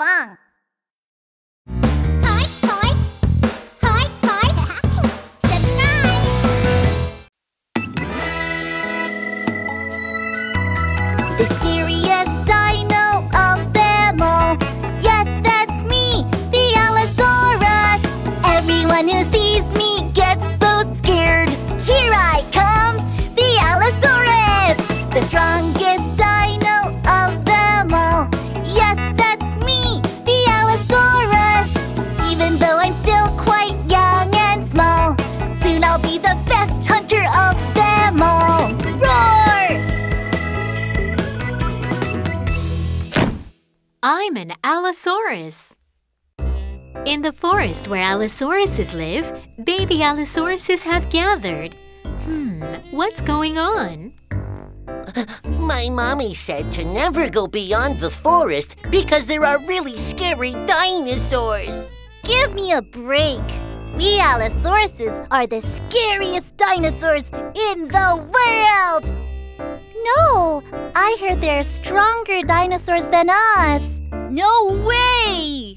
The scariest dino of them all. Yes, that's me, the Allosaurus. Everyone who sees me gets so scared. Here I come, the Allosaurus. The strongest I'm Allosaurus. In the forest where Allosauruses live, baby Allosauruses have gathered. Hmm, what's going on? My mommy said to never go beyond the forest because there are really scary dinosaurs. Give me a break. We Allosauruses are the scariest dinosaurs in the world. No, I heard there are stronger dinosaurs than us. No way!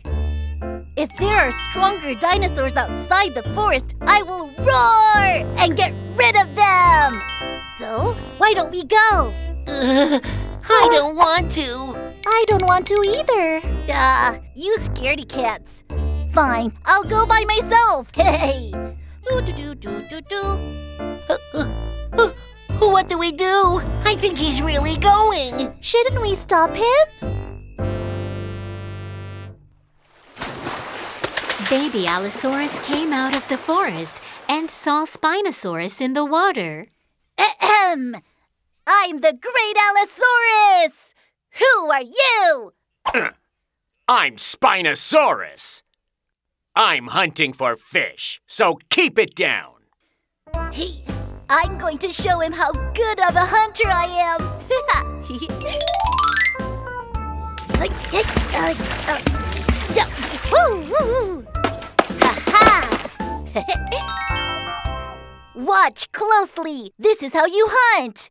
If there are stronger dinosaurs outside the forest, I will roar and get rid of them. So, why don't we go? Ugh, I don't want to. I don't want to either. Ah, you scaredy cats. Fine, I'll go by myself. Hey. Do do do do do. Uh, What do we do? I think he's really going. Shouldn't we stop him? Baby Allosaurus came out of the forest and saw Spinosaurus in the water. Ahem. I'm the great Allosaurus. Who are you? I'm Spinosaurus. I'm hunting for fish, so keep it down. He, I'm going to show him how good of a hunter I am. Like, uh, uh, woo, woo, woo. Watch closely. This is how you hunt.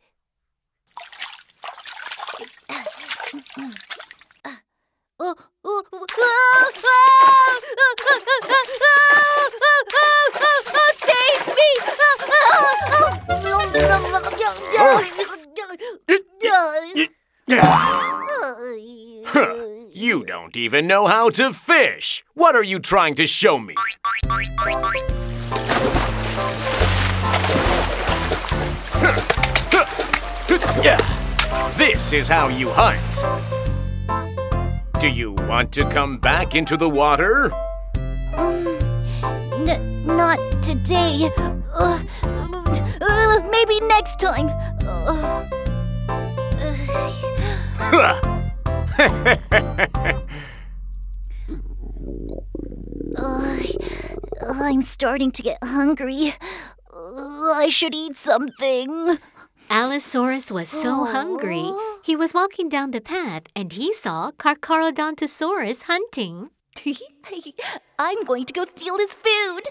Don't even know how to fish. What are you trying to show me? Yeah, This is how you hunt. Do you want to come back into the water? N- not today. Uh, uh, maybe next time. Uh, uh, I'm starting to get hungry. Uh, I should eat something. Allosaurus was so hungry, he was walking down the path and he saw Carcharodontosaurus hunting. I'm going to go steal his food.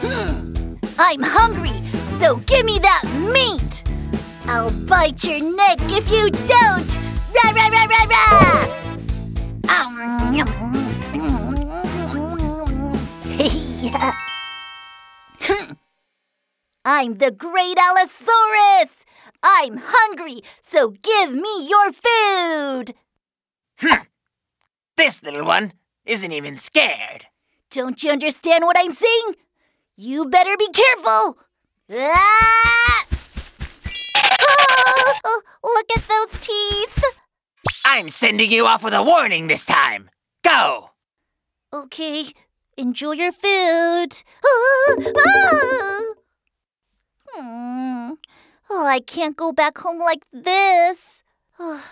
Hmm. I'm hungry, so give me that meat. I'll bite your neck if you don't. Rah rah rah rah rah. Um, Hmm. I'm the great Allosaurus. I'm hungry, so give me your food. This little one isn't even scared. Don't you understand what I'm saying? You better be careful! Ah! Oh, look at those teeth! I'm sending you off with a warning this time. Go! Okay, enjoy your food. Ah, ah. Hmm. Oh, I can't go back home like this. Oh,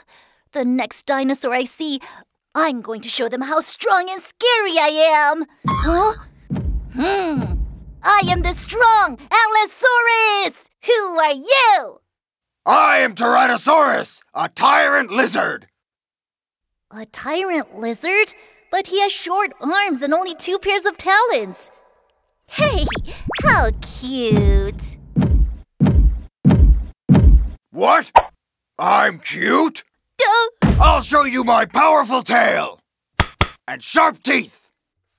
the next dinosaur I see, I'm going to show them how strong and scary I am. Huh? Hmm. I am the strong Allosaurus! Who are you? I am Tyrannosaurus, a tyrant lizard. A tyrant lizard? But he has short arms and only two pairs of talons. Hey, how cute! What? I'm cute? Duh! I'll show you my powerful tail and sharp teeth.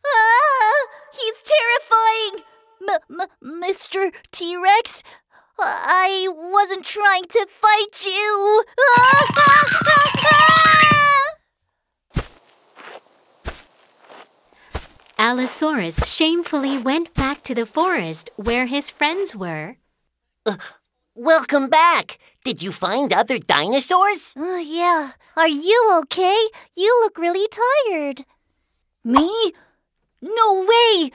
Ah, he's terrifying! M- m- Mr. T Rex, I wasn't trying to fight you! Ah, ah, ah! Allosaurus shamefully went back to the forest where his friends were. Uh, welcome back. Did you find other dinosaurs? Oh, yeah. Are you okay? You look really tired. Me? No way!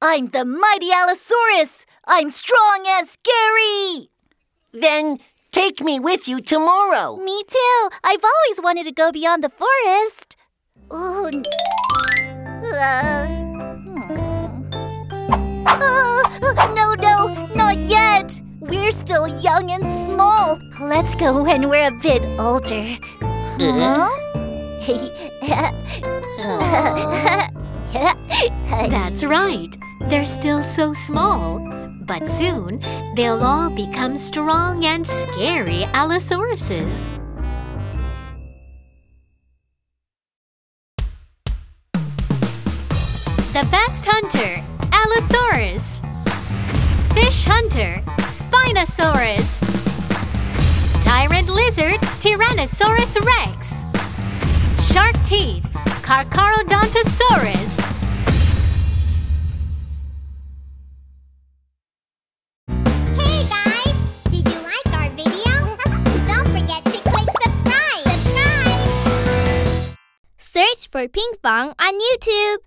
I'm the mighty Allosaurus! I'm strong and scary! Then take me with you tomorrow. Me too. I've always wanted to go beyond the forest. Oh, n- hmm. Oh, no, no, not yet. We're still young and small. Let's go when we're a bit older. Huh? That's right. They're still so small. But soon, they'll all become strong and scary Allosauruses. Hunter, Allosaurus. Fish hunter, Spinosaurus. Tyrant lizard, Tyrannosaurus rex. Shark teeth, Carcharodontosaurus. Hey guys! Did you like our video? Don't forget to click subscribe! Subscribe! Search for Ping Pong on YouTube.